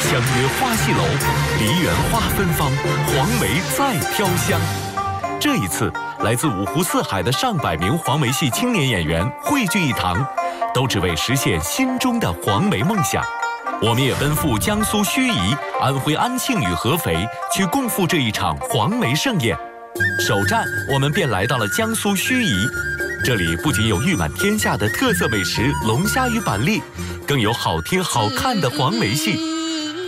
相约花戏楼，梨园花芬芳，黄梅再飘香。这一次，来自五湖四海的上百名黄梅戏青年演员汇聚一堂，都只为实现心中的黄梅梦想。我们也奔赴江苏盱眙、安徽安庆与合肥，去共赴这一场黄梅盛宴。首站，我们便来到了江苏盱眙，这里不仅有誉满天下的特色美食龙虾与板栗，更有好听好看的黄梅戏。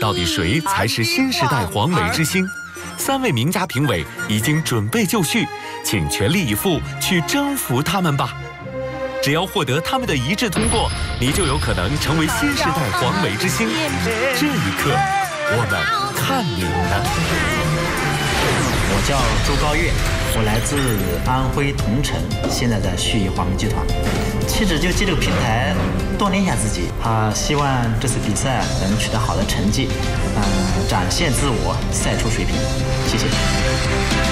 到底谁才是新时代黄梅之星？三位名家评委已经准备就绪，请全力以赴去征服他们吧！只要获得他们的一致通过，你就有可能成为新时代黄梅之星。这一刻，我们看你的。我叫周高月，我来自安徽桐城，现在在盱眙黄梅剧团。其实就借这个平台锻炼一下自己，啊，希望这次比赛能取得好的成绩，嗯，展现自我，赛出水平。谢谢。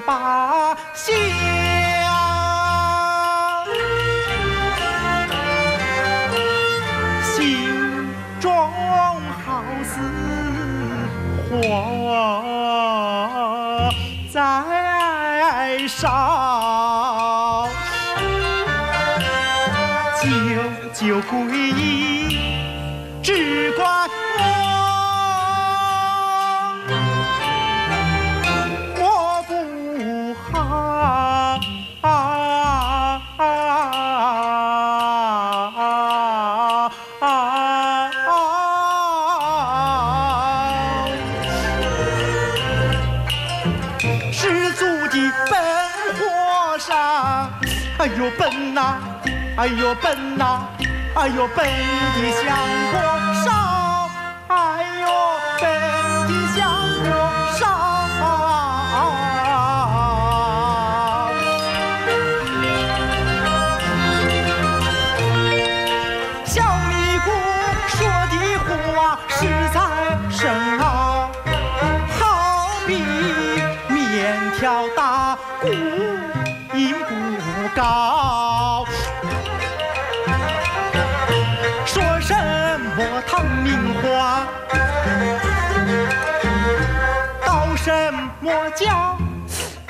把心。哎呦笨呐、哎呦笨的像锅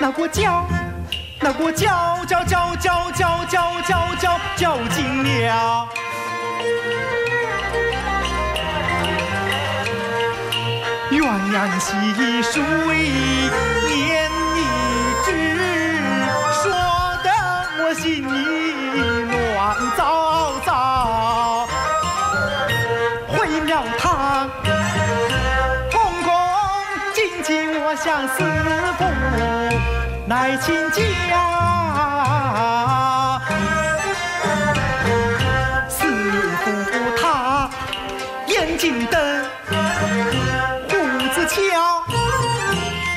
那个叫，那个教教教教教教教教教精了。鸳鸯戏水念你知，说的我心里乱糟糟。回庙堂，恭恭敬敬，我向师傅来请教。师傅他眼睛瞪。胡子翘，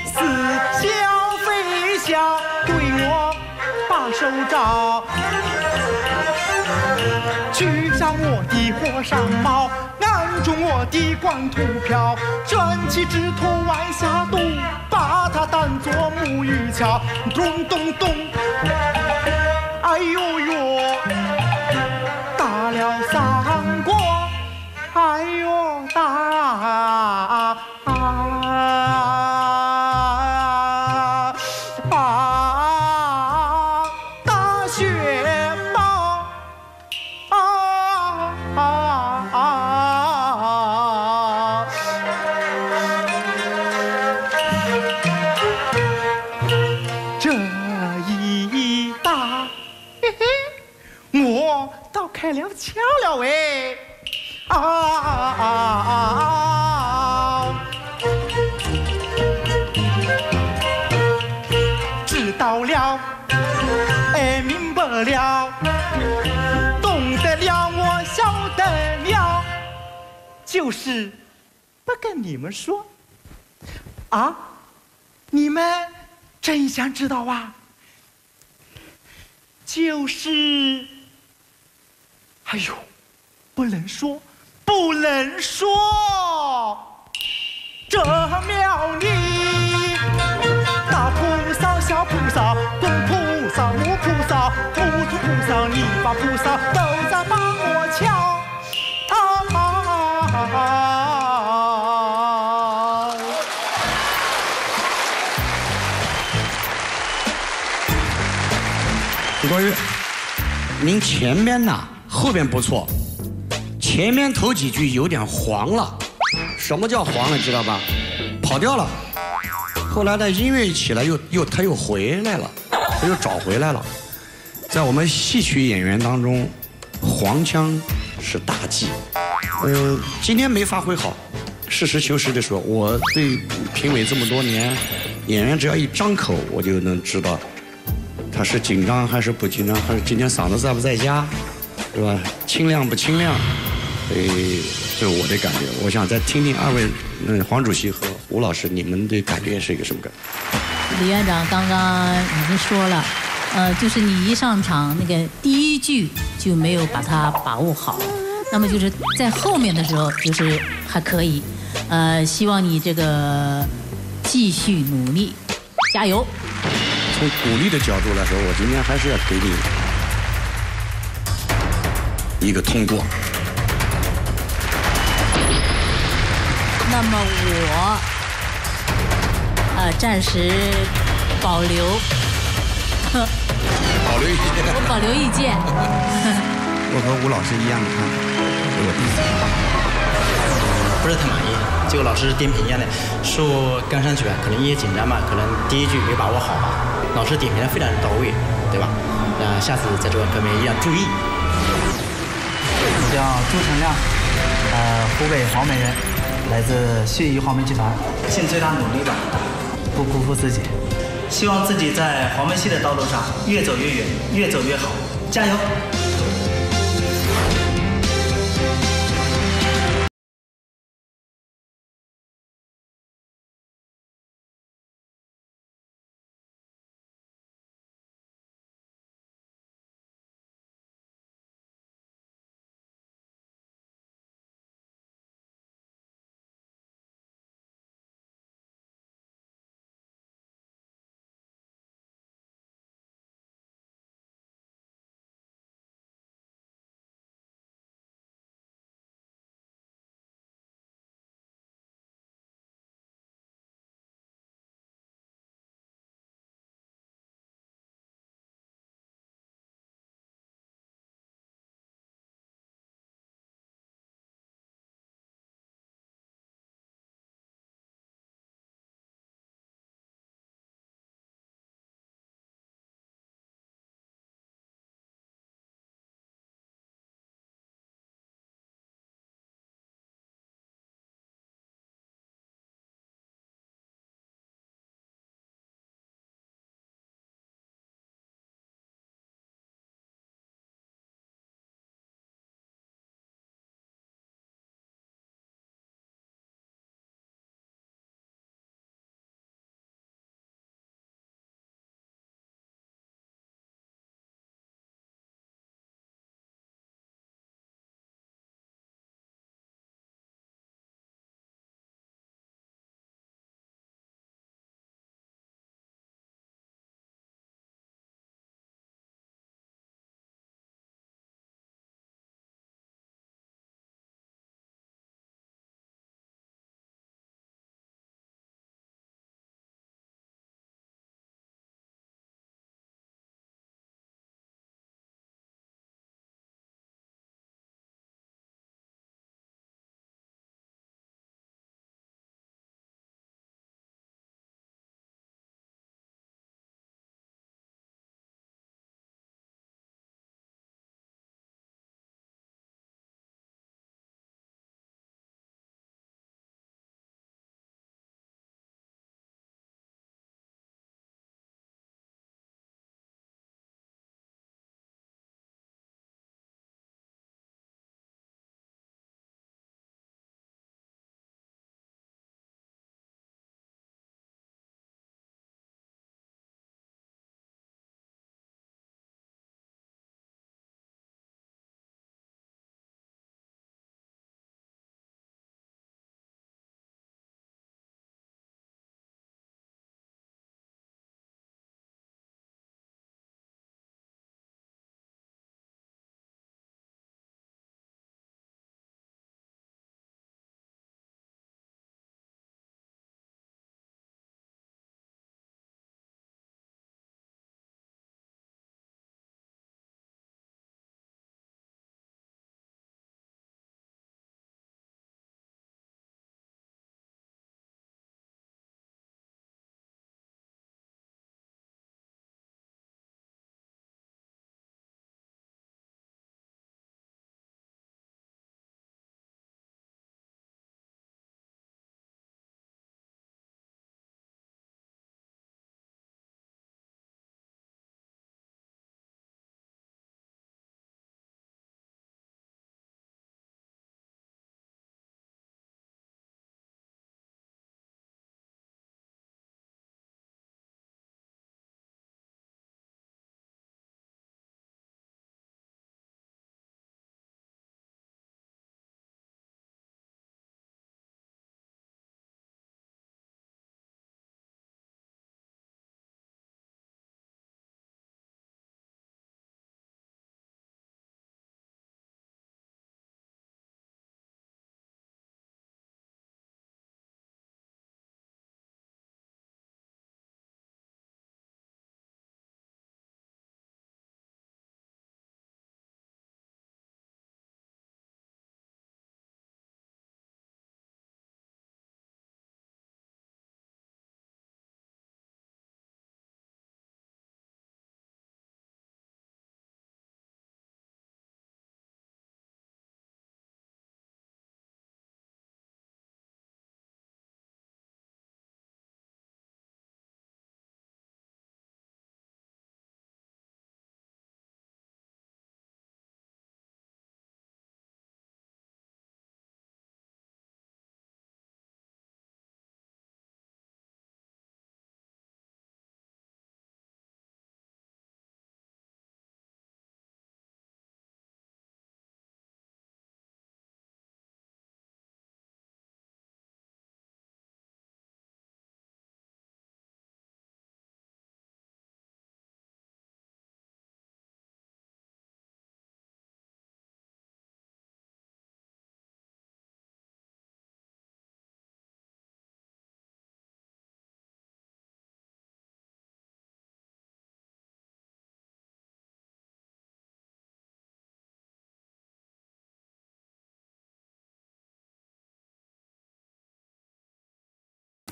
似笑非笑，对我把手招。取下我的和尚帽，中我的光秃瓢，卷起纸头往下抖，把它当作木鱼敲，咚咚咚，哎呦呦，你们说啊！你们真想知道啊？就是。哎呦，不能说，不能说，这庙里大菩萨、小菩萨、公菩萨、母菩萨、木头菩萨、泥巴菩萨都您前面呢？后边不错，前面头几句有点黄了。什么叫黄了？知道吧？跑调了。后来的音乐一起来，又又他又回来了，他又找回来了。在我们戏曲演员当中，黄腔是大忌。呃，今天没发挥好。实事求是的说，我对评委这么多年，演员只要一张口，我就能知道他是紧张还是不紧张，还是今天嗓子在不在家。是吧？清亮不清亮？所以这是我的感觉。我想再听听二位，嗯，黄主席和吴老师，你们的感觉是一个什么感？李院长刚刚已经说了，呃，就是你一上场，那个第一句就没有把它把握好。那么就是在后面的时候，就是还可以。呃，希望你这个继续努力，加油。从鼓励的角度来说，我今天还是要给你。一个通过。那么我，呃，暂时保留，保留意见。我保留意见。我和吴老师一样的看法，是我第。不是太满意，就老师点评一样的，说刚上去啊，可能一些紧张吧，可能第一句没把握好吧。老师点评的非常到位，对吧？那下次在这方面一定要注意。我叫朱成亮，呃，湖北黄梅人，来自信宜黄梅剧团，尽最大努力吧，不辜负自己，希望自己在黄梅戏的道路上越走越远，越走越好，加油！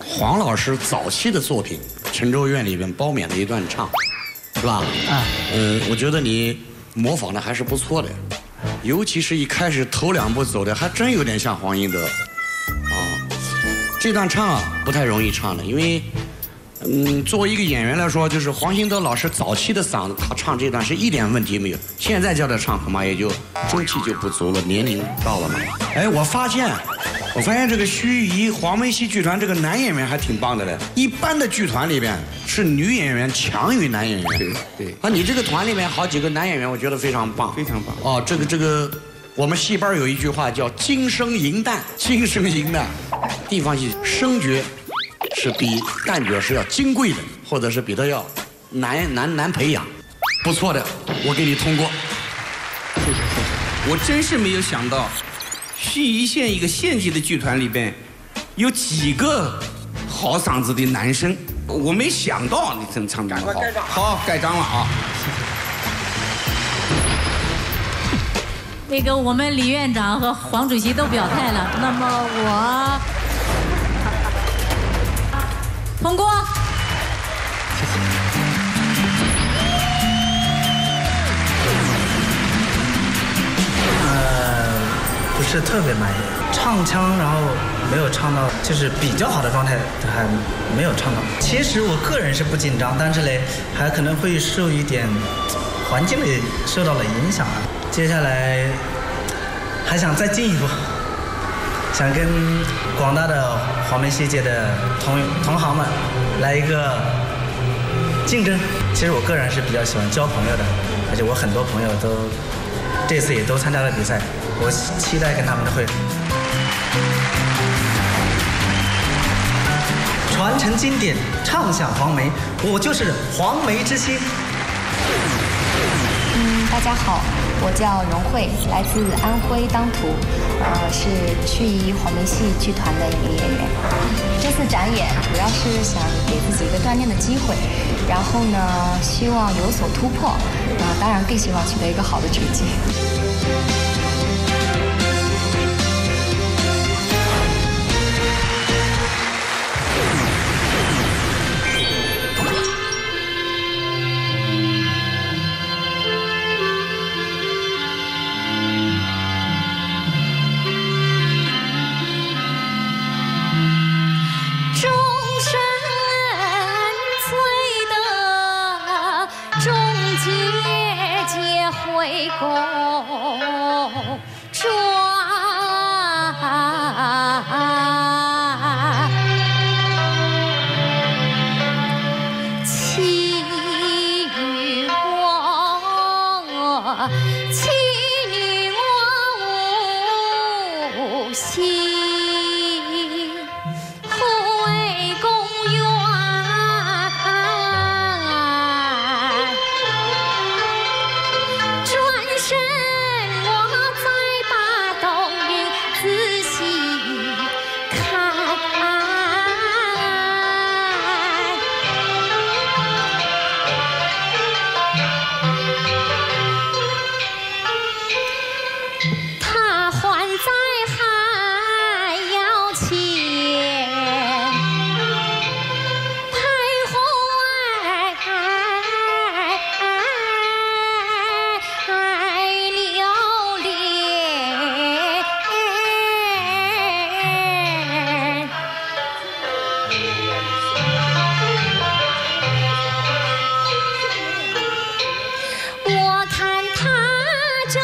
黄老师早期的作品《陈州院》里边包勉的一段唱，是吧？啊。嗯，我觉得你模仿的还是不错的，尤其是一开始头两步走的还真有点像黄英德。啊，这段唱啊不太容易唱的，因为。嗯，作为一个演员来说，就是黄兴德老师早期的嗓子，他唱这段是一点问题没有。现在叫他唱，恐怕也就中气就不足了，年龄到了嘛。哎，我发现，我发现这个盱眙黄梅戏剧团这个男演员还挺棒的嘞。一般的剧团里边是女演员强于男演员。对对。啊，你这个团里面好几个男演员，我觉得非常棒，非常棒。哦，这个这个，我们戏班有一句话叫“金生银旦”，金生银旦，地方戏声角。是比旦角是要金贵的，或者是比他要难难难培养，不错的，我给你通过。谢谢谢谢。我真是没有想到，盱眙县一个县级的剧团里边，有几个好嗓子的男生，我没想到你真唱这么好。好，盖章了啊！那个我们李院长和黄主席都表态了，那么我。通过。呃，不是特别满意，唱腔然后没有唱到，就是比较好的状态还没有唱到。其实我个人是不紧张，但是嘞，还可能会受一点环境的受到了影响。接下来还想再进一步。想跟广大的黄梅戏界的同同行们来一个竞争。其实我个人是比较喜欢交朋友的，而且我很多朋友都这次也都参加了比赛，我期待跟他们的会。传承经典，唱响黄梅，我就是黄梅之星。嗯，大家好。我叫荣慧，来自安徽当涂，呃，是盱眙黄梅戏剧团的一名演员。这次展演主要是想给自己一个锻炼的机会，然后呢，希望有所突破，啊，当然更希望取得一个好的成绩。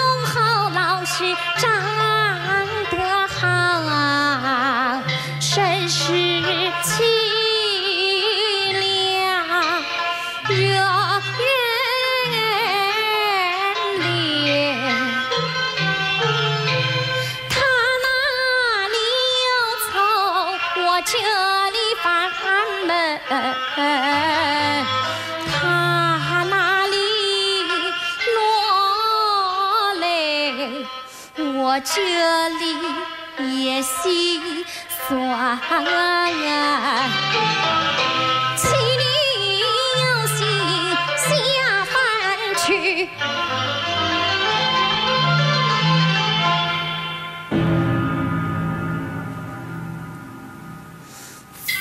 哄好老师长得。这里也心酸心里有心下凡去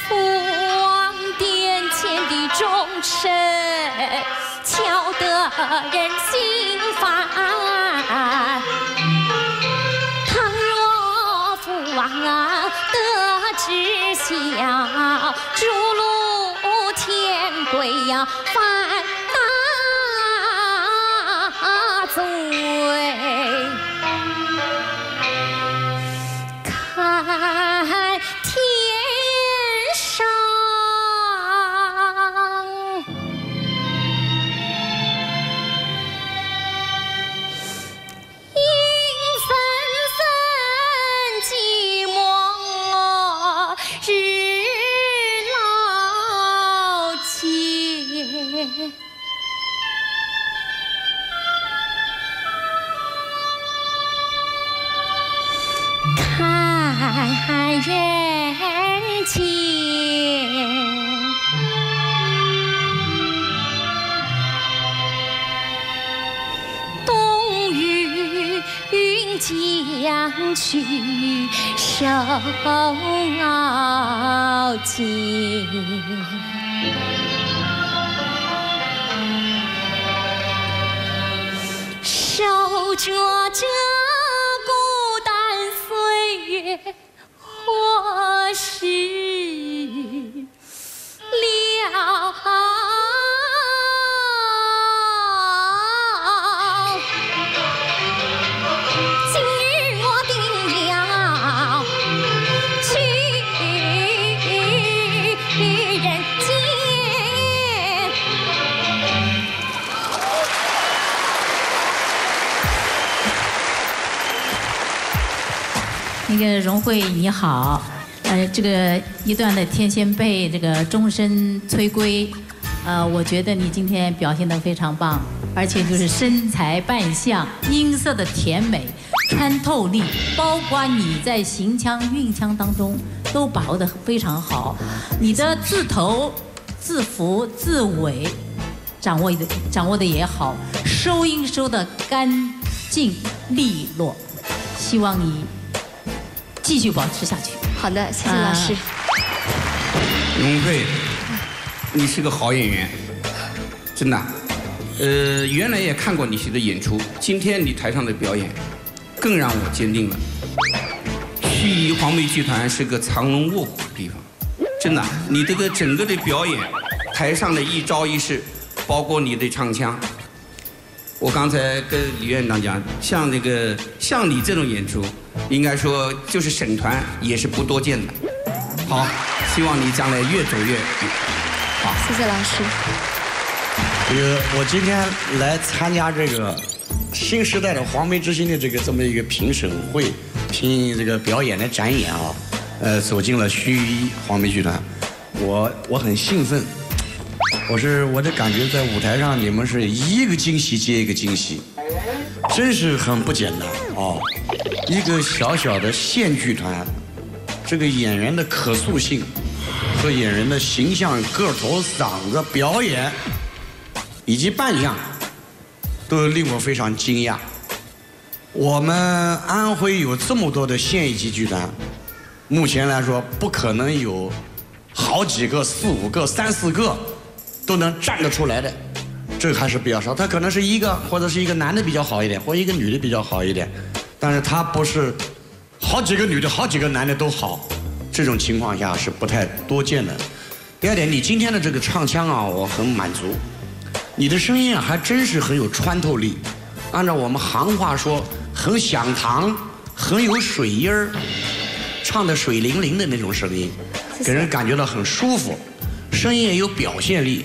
父王殿前的钟声敲得人心。知晓，逐鹿天贵呀，心。守着那个荣慧你好，呃，这个一段的《天仙配》，这个终身催归，呃，我觉得你今天表现得非常棒，而且就是身材扮相、音色的甜美、穿透力，包括你在行腔、韵腔当中都把握得非常好，你的字头、字符、字尾掌握的掌握的也好，收音收的干净利落，希望你继续保持下去。好的，谢谢老师。荣慧，你是个好演员，真的。呃，原来也看过你的演出，今天你台上的表演，更让我坚定了，盱眙黄梅剧团是个藏龙卧虎的地方。真的，你这个整个的表演，台上的一招一式，包括你的唱腔，我刚才跟李院长讲，像那个像你这种演出，应该说就是省团也是不多见的。好，希望你将来越走越。好，谢谢老师。这个我今天来参加这个新时代的黄梅之星的这个这么一个评审会，评这个表演的展演啊，呃，走进了盱眙黄梅剧团，我我很兴奋，我是我的感觉在舞台上你们是一个惊喜接一个惊喜，真是很不简单啊！一个小小的县剧团，这个演员的可塑性和演员的形象、个头、嗓子、表演。以及扮相，都令我非常惊讶。我们安徽有这么多的县一级剧团，目前来说不可能有好几个、四五个、三四个都能站得出来的，这还是比较少。他可能是一个或者是一个男的比较好一点，或一个女的比较好一点，但是他不是好几个女的、好几个男的都好，这种情况下是不太多见的。第二点，你今天的这个唱腔啊，我很满足。你的声音啊，还真是很有穿透力。按照我们行话说，很响堂，很有水音儿，唱的水灵灵的那种声音，给人感觉到很舒服。声音也有表现力，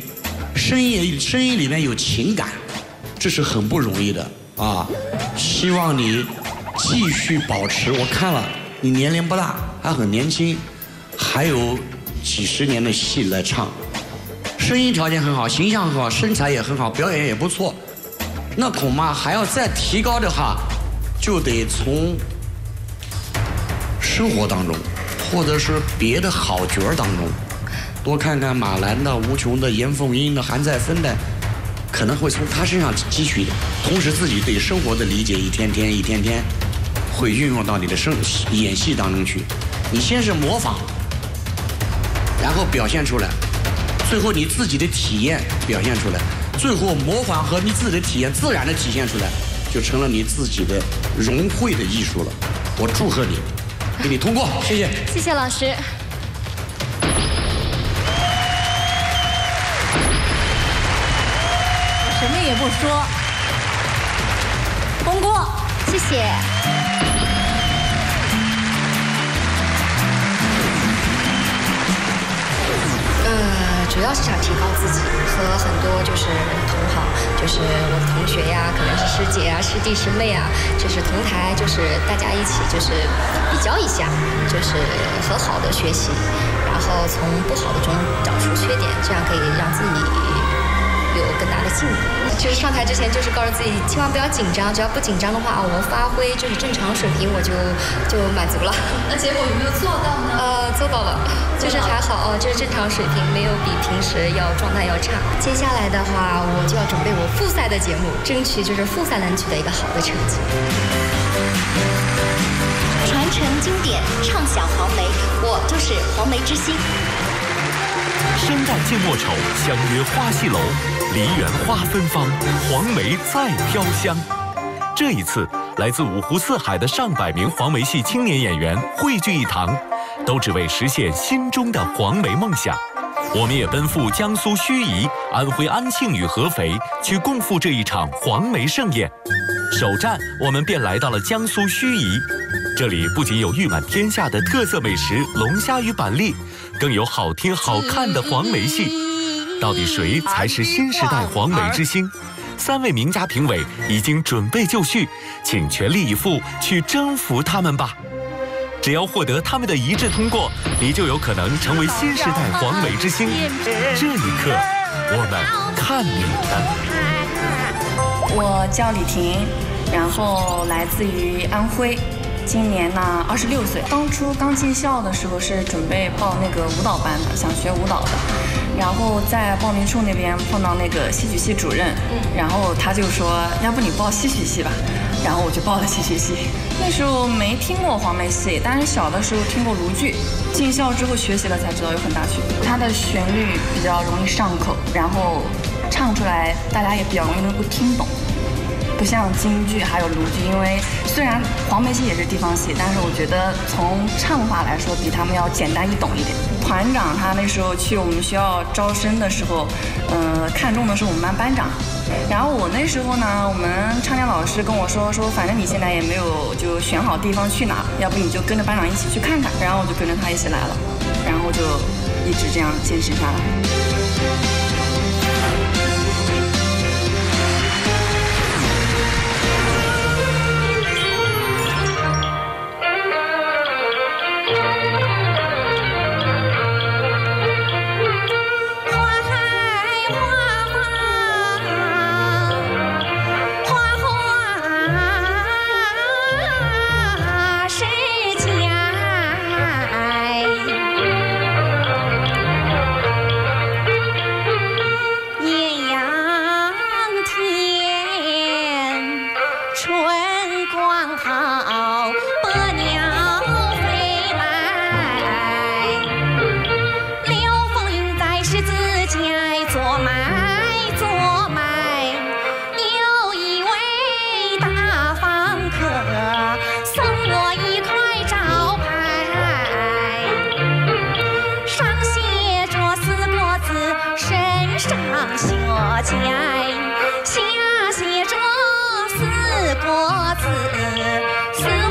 声音声音里面有情感，这是很不容易的啊。希望你继续保持。我看了，你年龄不大，还很年轻，还有几十年的戏来唱。声音条件很好，形象很好，身材也很好，表演也不错。那恐怕还要再提高的话，就得从生活当中，或者是别的好角儿当中，多看看马兰的、吴琼的、严凤英的、韩再芬的，可能会从他身上汲取，同时自己对生活的理解，一天天、一天天，会运用到你的生演戏当中去。你先是模仿，然后表现出来。最后你自己的体验表现出来，最后模仿和你自己的体验自然的体现出来，就成了你自己的融汇的艺术了。我祝贺你，给你通过，谢谢。谢谢老师。什么也不说，通过，谢谢。呃，主要是想提高自己，和很多就是同行，就是我的同学呀，可能是师姐啊、师弟师妹啊，就是同台，就是大家一起就是比较一下，就是和好的学习，然后从不好的中找出缺点，这样可以让自己有更大的进步。就是上台之前，就是告诉自己千万不要紧张，只要不紧张的话，我发挥就是正常水平，我就就满足了。那结果有没有做到呢？呃，做到了，就是还好哦，就是正常水平，没有比平时要状态要差。接下来的话，我就要准备我复赛的节目，争取就是复赛能取得一个好的成绩。传承经典，唱响黄梅，我就是黄梅之星。生旦净末丑，相约花戏楼，梨园花芬芳，黄梅再飘香。这一次，来自五湖四海的上百名黄梅戏青年演员汇聚一堂，都只为实现心中的黄梅梦想。我们也奔赴江苏盱眙、安徽安庆与合肥，去共赴这一场黄梅盛宴。首站，我们便来到了江苏盱眙，这里不仅有誉满天下的特色美食龙虾与板栗，更有好听好看的黄梅戏。到底谁才是新时代黄梅之星？三位名家评委已经准备就绪，请全力以赴去征服他们吧！只要获得他们的一致通过，你就有可能成为新时代黄梅之星。这一刻，我们看你的。我叫李婷，然后来自于安徽，今年呢二十六岁。当初刚进校的时候是准备报那个舞蹈班的，想学舞蹈的。然后在报名处那边碰到那个戏曲系主任，然后他就说，要不你报戏曲系吧。然后我就报了戏曲系。那时候没听过黄梅戏，但是小的时候听过卢剧。进校之后学习了才知道有很大区别。它的旋律比较容易上口，然后唱出来大家也比较容易能够听懂。不像京剧还有卢剧，因为虽然黄梅戏也是地方戏，但是我觉得从唱法来说比他们要简单易懂一点。团长他那时候去我们学校招生的时候，呃，看中的是我们班班长。然后我那时候呢，我们唱念老师跟我说说，反正你现在也没有就选好地方去哪，要不你就跟着班长一起去看看。然后我就跟着他一起来了，然后就一直这样坚持下来。我家下写着四个字。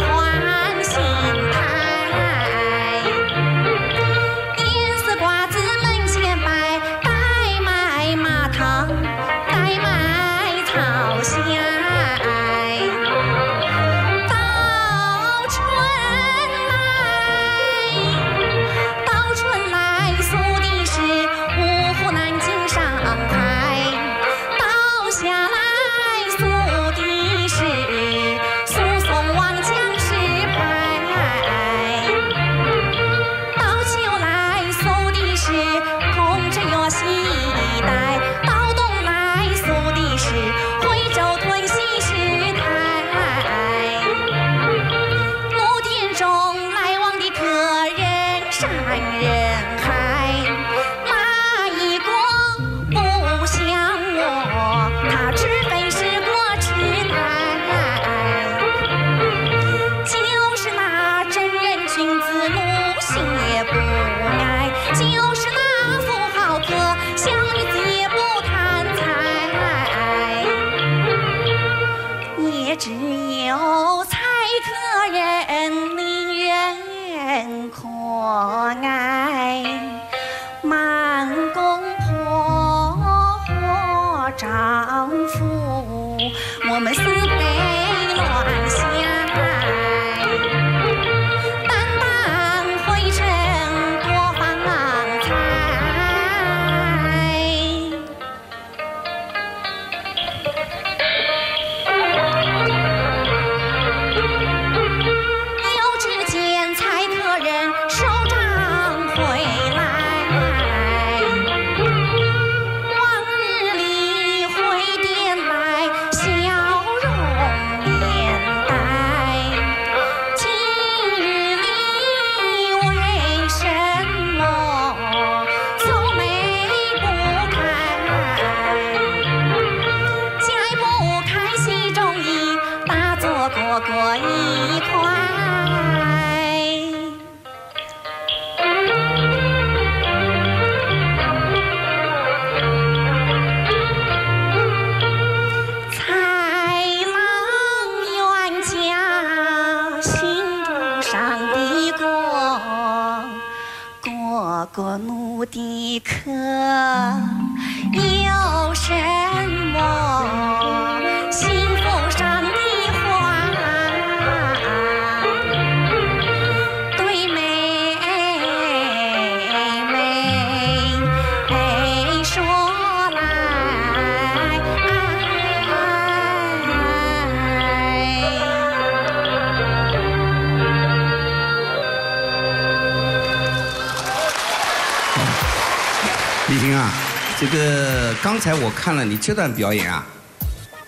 这个刚才我看了你这段表演啊，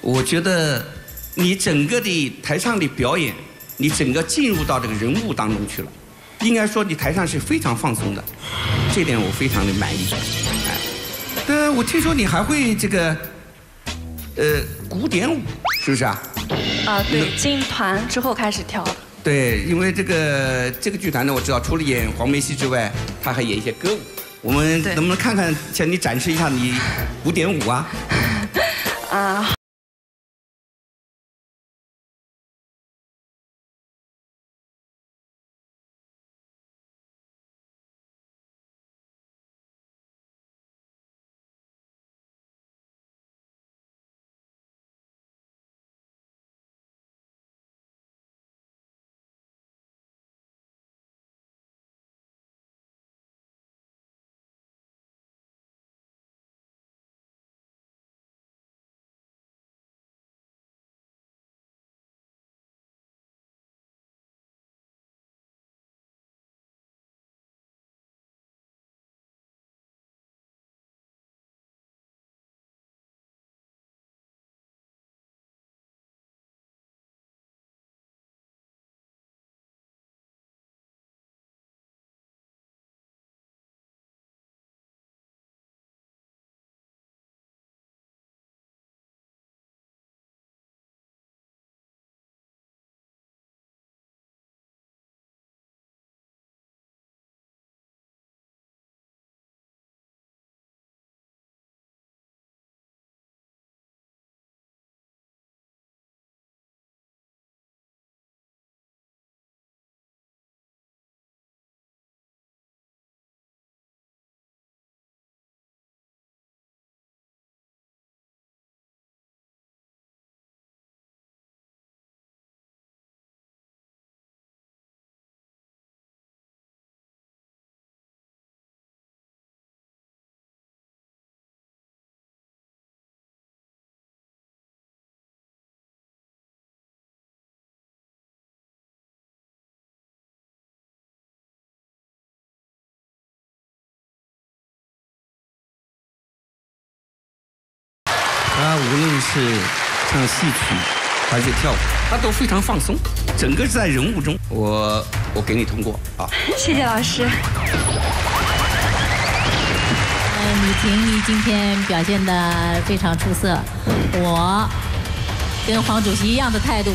我觉得你整个的台上的表演，你整个进入到这个人物当中去了。应该说你台上是非常放松的，这点我非常的满意。哎，呃，我听说你还会这个，呃，古典舞，是不是啊？啊，对，进团之后开始跳。对，因为这个这个剧团呢，我知道除了演黄梅戏之外，他还演一些歌舞。我们能不能看看，向你展示一下你古典舞啊？啊。论是唱戏曲还是跳舞，他都非常放松，整个是在人物中。我我给你通过啊。谢谢老师。嗯，李婷，你今天表现得非常出色，我跟黄主席一样的态度，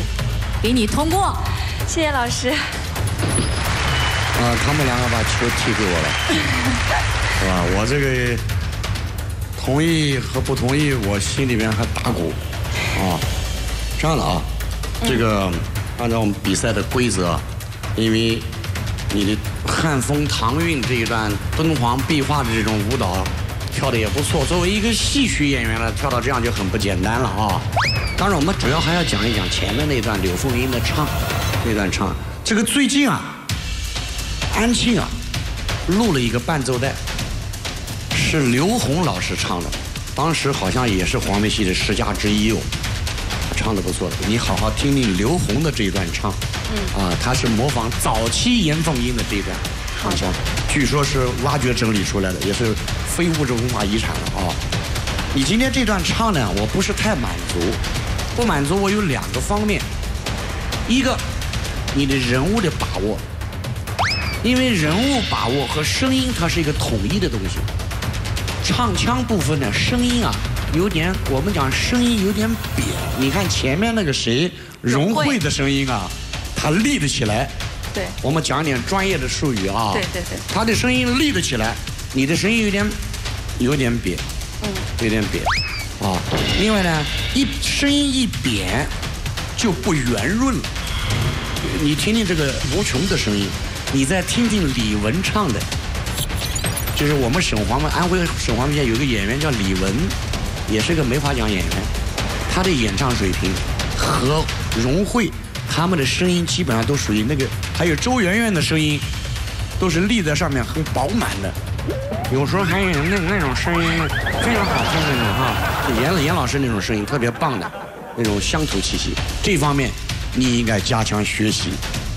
给你通过。谢谢老师。啊，他们两个把球踢给我了，是吧？我这个同意和不同意，我心里面还打鼓。啊，这样的啊，这个按照我们比赛的规则，因为你的汉风唐韵这一段敦煌壁画的这种舞蹈跳的也不错。作为一个戏曲演员呢，跳到这样就很不简单了啊。当然，我们主要还要讲一讲前面那段柳凤英的唱，那段唱。这个最近啊，安庆啊，录了一个伴奏带，是刘红老师唱的，当时好像也是黄梅戏的十佳之一哦，唱的不错的。你好好听听刘红的这一段唱，嗯，啊，他是模仿早期严凤英的这一段。好像据说是挖掘整理出来的，也是非物质文化遗产了啊！你今天这段唱呢，我不是太满足，不满足我有两个方面，一个你的人物的把握，因为人物把握和声音它是一个统一的东西，唱腔部分的，声音啊有点，我们讲声音有点扁，你看前面那个谁荣慧的声音啊，他立得起来。对，我们讲点专业的术语啊。对对对。他的声音立得起来，你的声音有点，有点扁，嗯，有点扁，啊。另外呢，一声音一扁，就不圆润了。你听听这个无穷的声音，你再听听李玟唱的，就是我们省黄梅安徽省黄梅县有个演员叫李玟，也是个梅花奖演员，他的演唱水平和荣慧。他们的声音基本上都属于那个，还有周圆圆的声音，都是立在上面很饱满的，有时候还有那那种声音非常好听的那种哈，严严老师那种声音特别棒的，那种乡土气息，这方面你应该加强学习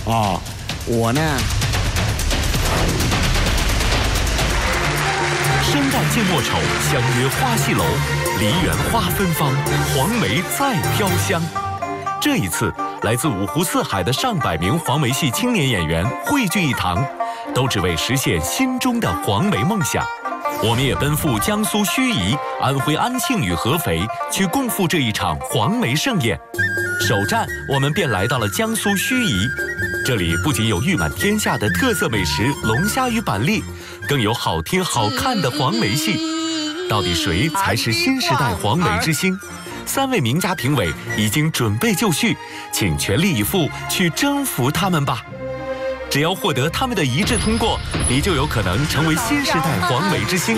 啊。我呢，生旦净末丑，相约花戏楼，梨园花芬芳，黄梅再飘香。这一次。来自五湖四海的上百名黄梅戏青年演员汇聚一堂，都只为实现心中的黄梅梦想。我们也奔赴江苏盱眙、安徽安庆与合肥，去共赴这一场黄梅盛宴。首站，我们便来到了江苏盱眙，这里不仅有誉满天下的特色美食龙虾与板栗，更有好听好看的黄梅戏。到底谁才是新时代黄梅之星？三位名家评委已经准备就绪，请全力以赴去征服他们吧！只要获得他们的一致通过，你就有可能成为新时代黄梅之星。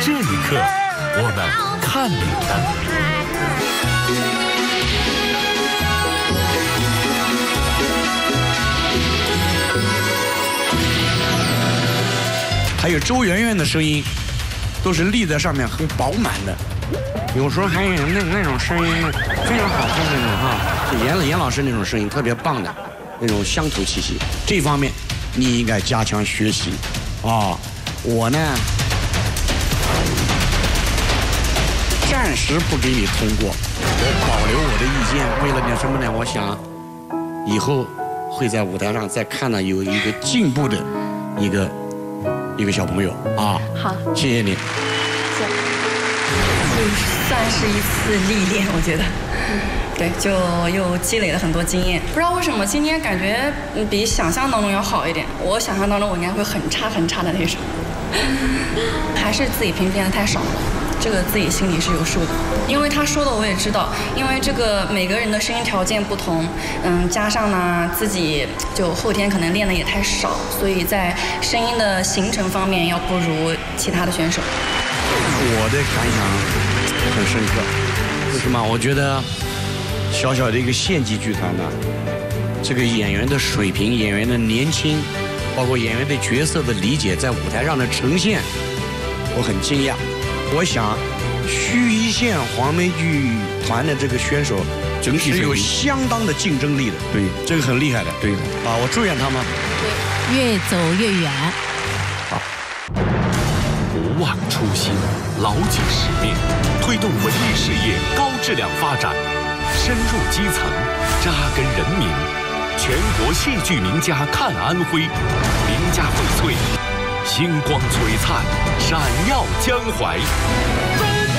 这一刻，我们看你的。还有周圆圆的声音，都是立在上面很饱满的。有时候还有那那种声音非常好听的那种哈，就严严老师那种声音特别棒的，那种乡土气息，这方面你应该加强学习啊。我呢，暂时不给你通过，我保留我的意见。为了点什么呢？我想以后会在舞台上再看到有一个进步的一个一个小朋友啊。好，谢谢你。算是一次历练，我觉得，对，就又积累了很多经验。不知道为什么今天感觉比想象当中要好一点。我想象当中我应该会很差很差的那种，还是自己拼练的太少了，这个自己心里是有数的。因为他说的我也知道，因为这个每个人的声音条件不同，嗯，加上呢自己就后天可能练的也太少，所以在声音的形成方面要不如其他的选手。我的感想很深刻，为什么？我觉得小小的一个县级剧团呢，这个演员的水平、演员的年轻，包括演员对角色的理解，在舞台上的呈现，我很惊讶。我想，盱眙县黄梅剧团的这个选手整体是有相当的竞争力的，对，这个很厉害的，对的。啊，我祝愿他们，对，越走越远。不忘初心，牢记使命，推动文艺事业高质量发展，深入基层，扎根人民。全国戏剧名家看安徽，名家荟萃，星光璀璨闪耀江淮。中国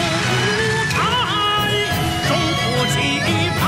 舞台中国气派